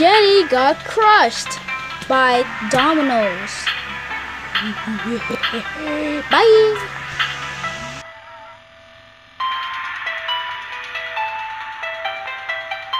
Jenny got crushed by dominoes. Bye.